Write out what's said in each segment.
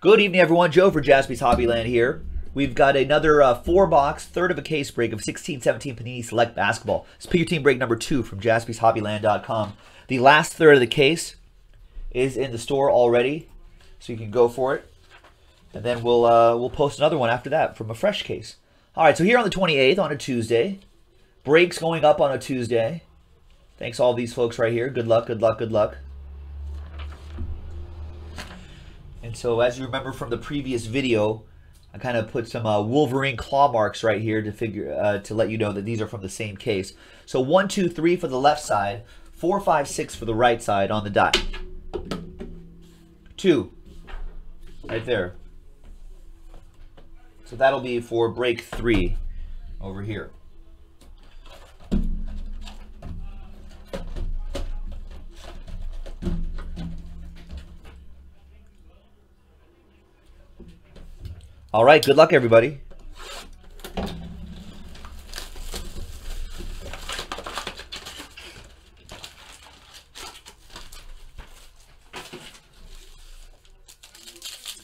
Good evening, everyone. Joe for Jaspy's Hobbyland here. We've got another uh, four box, third of a case break of 16 17 Panini Select Basketball. It's pick your team break number two from jaspyshobbyland.com. The last third of the case is in the store already, so you can go for it. And then we'll uh, we'll post another one after that from a fresh case. All right, so here on the 28th on a Tuesday, breaks going up on a Tuesday. Thanks all these folks right here. Good luck, good luck, good luck. And so as you remember from the previous video, I kind of put some uh, Wolverine claw marks right here to figure uh, to let you know that these are from the same case. So one, two, three for the left side, four, five, six for the right side on the die. Two, right there. So that'll be for break three over here. All right, good luck, everybody.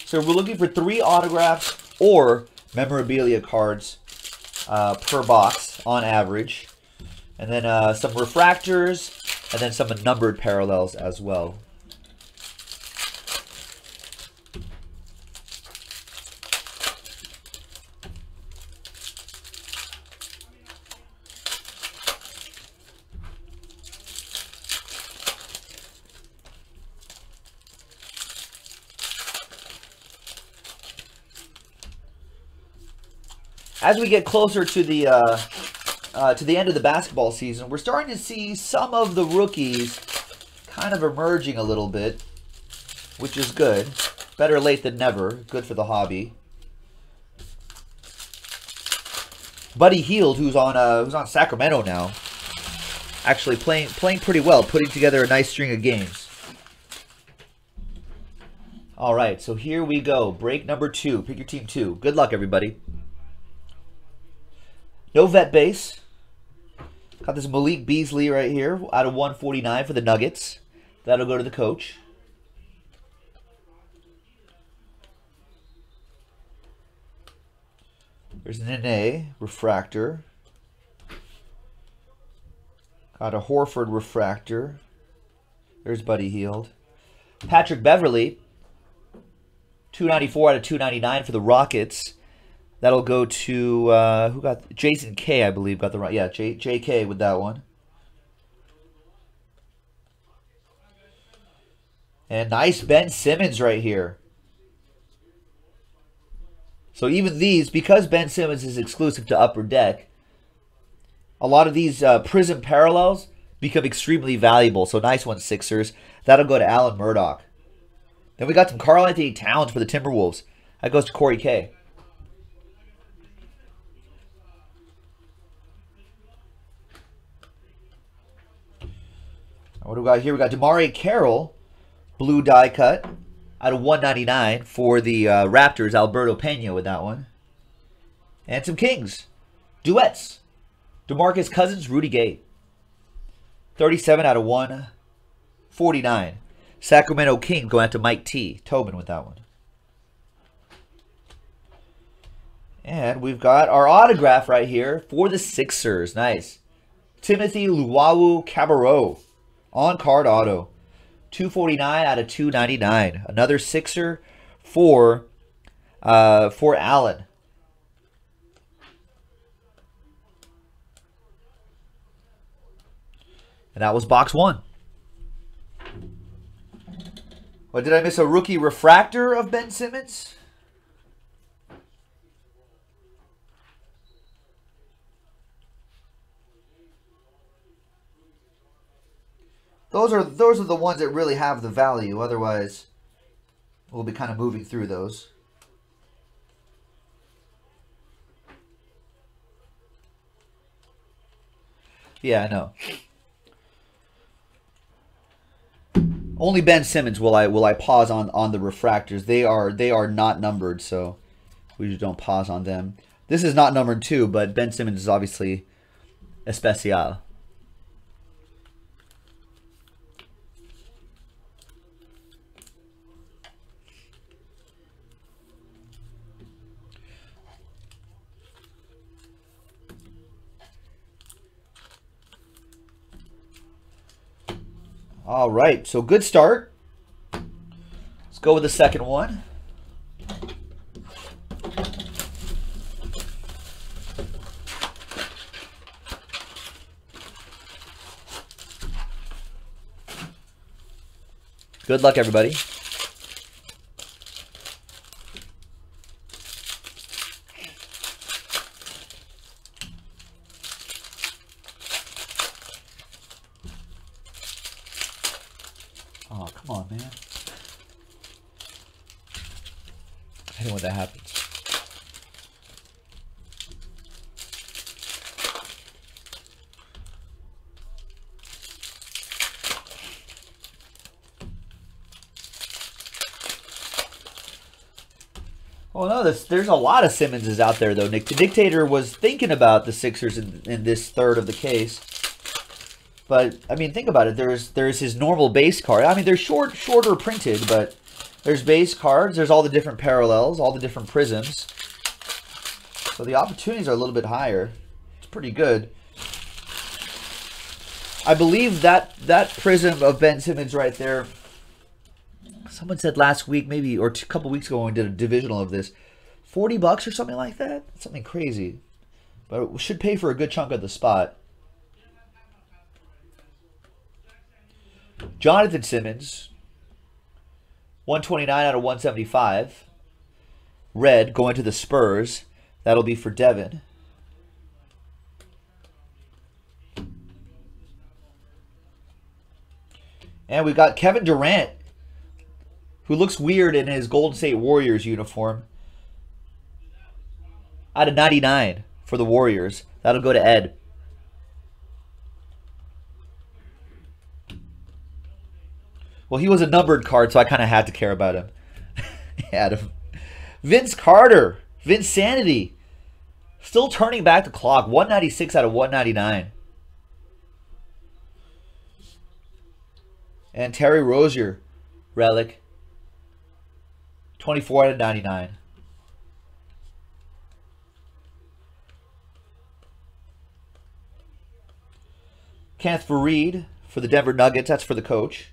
So we're looking for three autographs or memorabilia cards uh, per box on average. And then uh, some refractors and then some numbered parallels as well. As we get closer to the uh, uh, to the end of the basketball season, we're starting to see some of the rookies kind of emerging a little bit, which is good. Better late than never. Good for the hobby. Buddy Hield, who's on uh, who's on Sacramento now, actually playing playing pretty well, putting together a nice string of games. All right, so here we go. Break number two. Pick your team two. Good luck, everybody. No vet base. Got this Malik Beasley right here out of 149 for the Nuggets. That'll go to the coach. There's NA refractor. Got a Horford refractor. There's Buddy Hield. Patrick Beverley, 294 out of 299 for the Rockets. That'll go to uh, who got Jason K, I believe, got the right. Yeah, J JK with that one. And nice Ben Simmons right here. So even these, because Ben Simmons is exclusive to Upper Deck, a lot of these uh, Prism parallels become extremely valuable. So nice one, Sixers. That'll go to Alan Murdoch. Then we got some Karl-Anthony Towns for the Timberwolves. That goes to Corey K. What do we got here? We got DeMarre Carroll, blue die cut, out of 199 for the uh, Raptors. Alberto Pena with that one. And some Kings. Duets. DeMarcus Cousins, Rudy Gay. 37 out of 149. Sacramento King going out to Mike T. Tobin with that one. And we've got our autograph right here for the Sixers. Nice. Timothy Luwawu Cabarrot on card auto. 249 out of 299. Another sixer for uh, for Allen. And that was box one. What did I miss? A rookie refractor of Ben Simmons? Those are those are the ones that really have the value. Otherwise, we'll be kind of moving through those. Yeah, I know. Only Ben Simmons will I will I pause on on the refractors. They are they are not numbered, so we just don't pause on them. This is not numbered too, but Ben Simmons is obviously especial. All right, so good start. Let's go with the second one. Good luck, everybody. Oh, come on, man. I hate when that happens. Well, no, there's, there's a lot of Simmonses out there, though, Nick. The Dictator was thinking about the Sixers in, in this third of the case. But, I mean, think about it. There's there's his normal base card. I mean, they're short, shorter printed, but there's base cards. There's all the different parallels, all the different prisms. So the opportunities are a little bit higher. It's pretty good. I believe that that prism of Ben Simmons right there someone said last week, maybe or a couple weeks ago when we did a divisional of this, forty bucks or something like that. Something crazy, but it should pay for a good chunk of the spot. Jonathan Simmons, one twenty nine out of one seventy five. Red going to the Spurs. That'll be for Devin. And we've got Kevin Durant who looks weird in his Golden State Warriors uniform. Out of 99 for the Warriors. That'll go to Ed. Well, he was a numbered card, so I kind of had to care about him. Adam. Vince Carter. Vinsanity. Still turning back the clock. 196 out of 199. And Terry Rozier. Relic. 24 out of 99. Kenneth Faried for the Denver Nuggets. That's for the coach.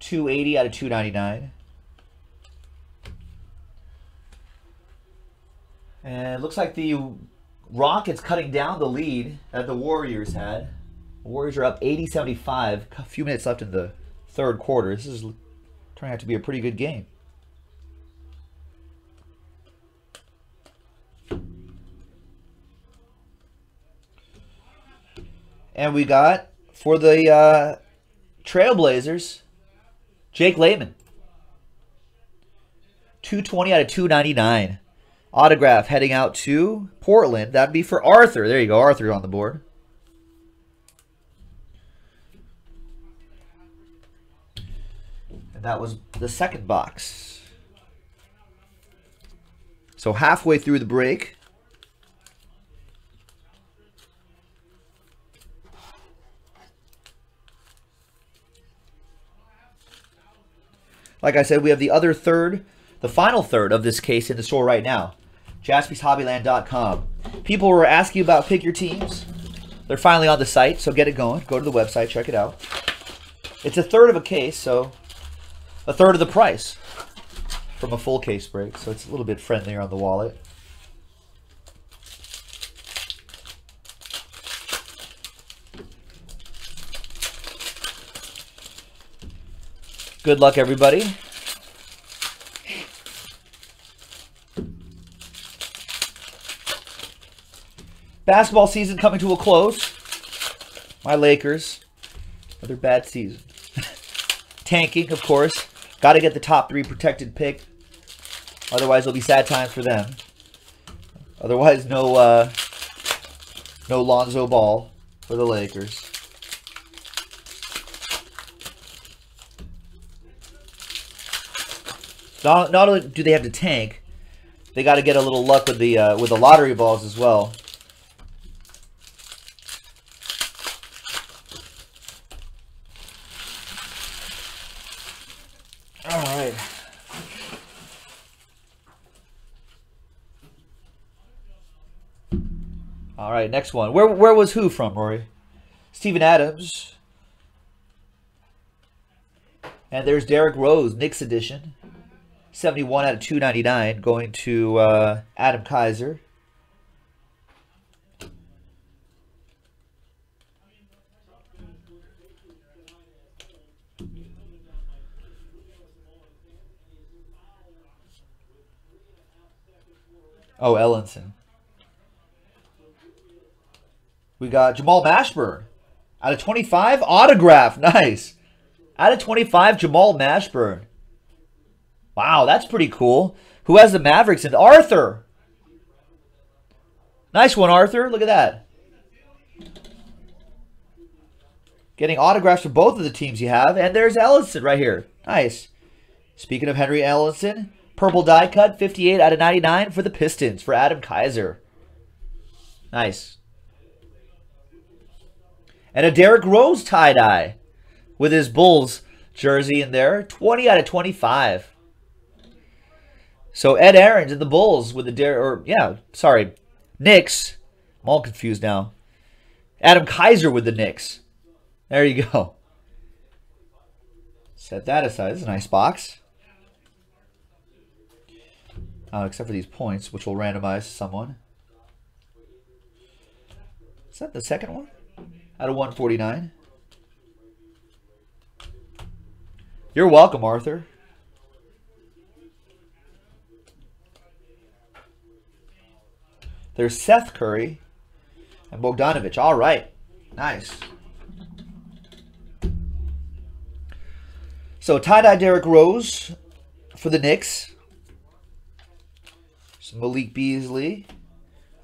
280 out of 299. And looks like the Rockets cutting down the lead that the Warriors had. The Warriors are up 80-75. A few minutes left in the third quarter. This is turning out to be a pretty good game. And we got for the uh, Trailblazers, Jake Layman. 220 out of 299. Autograph heading out to Portland. That'd be for Arthur. There you go. Arthur on the board. And that was the second box. So halfway through the break. Like I said, we have the other third, the final third of this case in the store right now. JaspysHobbyland.com. People were asking about pick your teams. They're finally on the site, so get it going. Go to the website, check it out. It's a third of a case, so a third of the price from a full case break, so it's a little bit friendlier on the wallet. Good luck, everybody. Basketball season coming to a close. My Lakers. Another bad season. Tanking, of course. Got to get the top three protected pick. Otherwise, it'll be sad times for them. Otherwise, no uh, no Lonzo Ball for the Lakers. Not, not only do they have to tank, they got to get a little luck with the uh, with the lottery balls as well. All right. All right, next one. Where where was who from, Rory? Steven Adams. And there's Derrick Rose, Knicks edition. 71 out of 299 going to uh, Adam Kaiser. Oh, Ellenson. We got Jamal Mashburn. Out of 25, autograph. Nice. Out of 25, Jamal Mashburn. Wow, that's pretty cool. Who has the Mavericks? And Arthur. Nice one, Arthur. Look at that. Getting autographs for both of the teams you have. And there's Ellenson right here. Nice. Speaking of Henry Ellenson, purple die cut, 58 out of 99 for the Pistons for Adam Kaiser. Nice. And a Derrick Rose tie-dye with his Bulls jersey in there. 20 out of 25. So Ed Aarons and the Bulls with the Derrick, or yeah, sorry, Knicks. I'm all confused now. Adam Kaiser with the Knicks. There you go. Set that aside. This is a nice box. Uh, except for these points, which will randomize someone. Is that the second one? Out of 149. You're welcome, Arthur. There's Seth Curry and Bogdanovich. All right. Nice. So tie-dye Derrick Rose for the Knicks. Some Malik Beasley.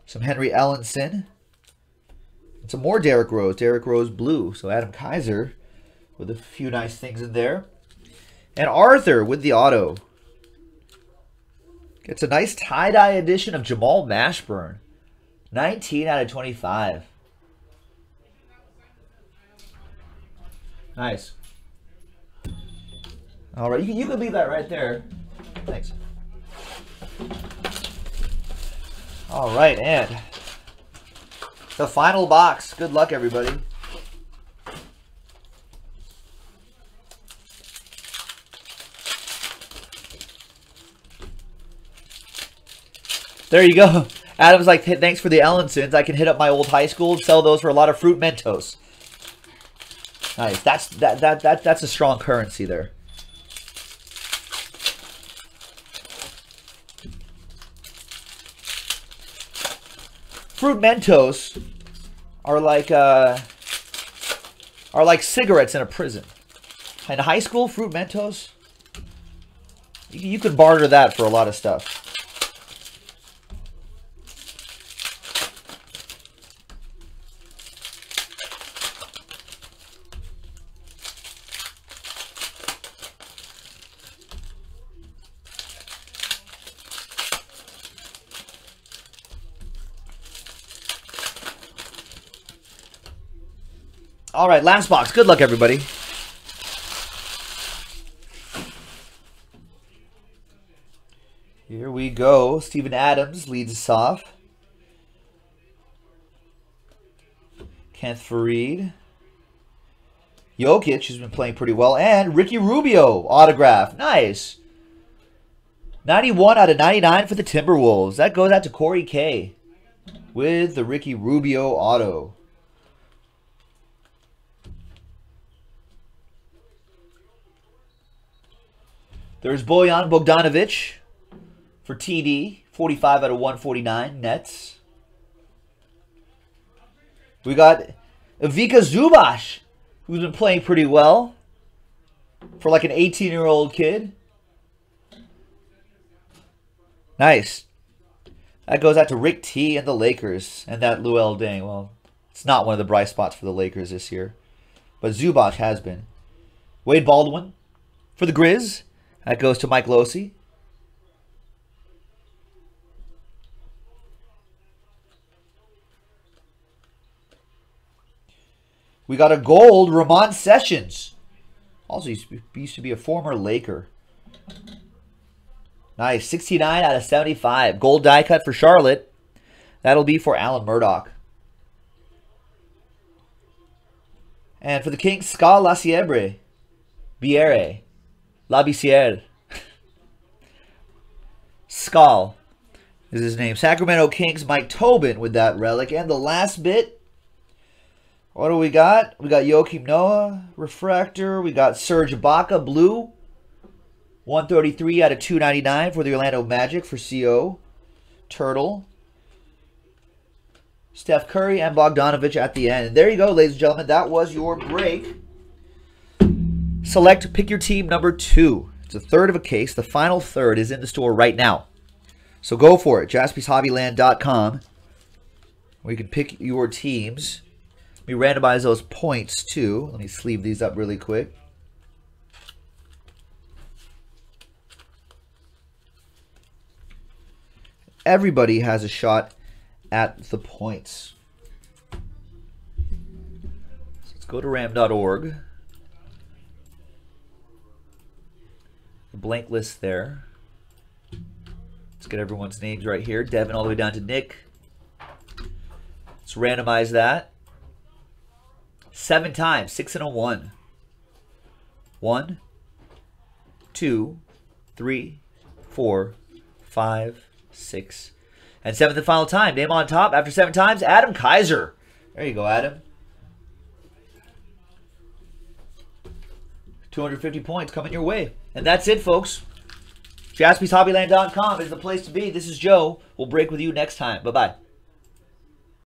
Some Henry Ellenson. And some more Derrick Rose. Derrick Rose blue. So Adam Kaiser with a few nice things in there. And Arthur with the auto. Gets a nice tie-dye edition of Jamal Mashburn. 19 out of 25. Nice. All right, you can, you can leave that right there. Thanks. All right, and the final box. Good luck, everybody. There you go. Adam's like, thanks for the Ellensons. I can hit up my old high school and sell those for a lot of fruit Mentos. Nice. That's that that that that's a strong currency there. Fruit Mentos are like uh are like cigarettes in a prison. In high school, Fruit Mentos, you, you could barter that for a lot of stuff. All right, last box. Good luck, everybody. Here we go. Steven Adams leads us off. Kenneth Faried. Jokic has been playing pretty well. And Ricky Rubio autograph. Nice. 91 out of 99 for the Timberwolves. That goes out to Corey K with the Ricky Rubio auto. There's Bojan Bogdanovich for TD, 45 out of 149 Nets. We got Ivica Zubac, who's been playing pretty well for like an 18-year-old kid. Nice. That goes out to Rick T and the Lakers and that Luol Deng. Well, it's not one of the bright spots for the Lakers this year. But Zubac has been. Wade Baldwin for the Grizz. That goes to Mike Losey. We got a gold, Ramon Sessions. Also used to be a former Laker. Nice, 69 out of 75. Gold die cut for Charlotte. That'll be for Alan Murdoch. And for the Kings, Skal Labissiere. Biere. Labissiere. Skull is his name. Sacramento Kings, Mike Tobin with that relic. And the last bit, what do we got? We got Joakim Noah, Refractor. We got Serge Ibaka, Blue. 133 out of 299 for the Orlando Magic for CO. Turtle. Steph Curry and Bogdanovich at the end. And there you go, ladies and gentlemen. That was your break. Select pick your team number two. It's a third of a case. The final third is in the store right now. So go for it. JaspysHobbyland.com where you can pick your teams. Let me randomize those points too. Let me sleeve these up really quick. Everybody has a shot at the points. So let's go to ram.org. blank list there. Let's get everyone's names right here. Devin all the way down to Nick. Let's randomize that. Seven times, six and a one. One, two, three, four, five, six, and seventh and final time. Name on top after seven times, Adam Kaiser. There you go, Adam. 250 points coming your way. And that's it, folks. JaspysHobbyland.com is the place to be. This is Joe. We'll break with you next time. Bye-bye.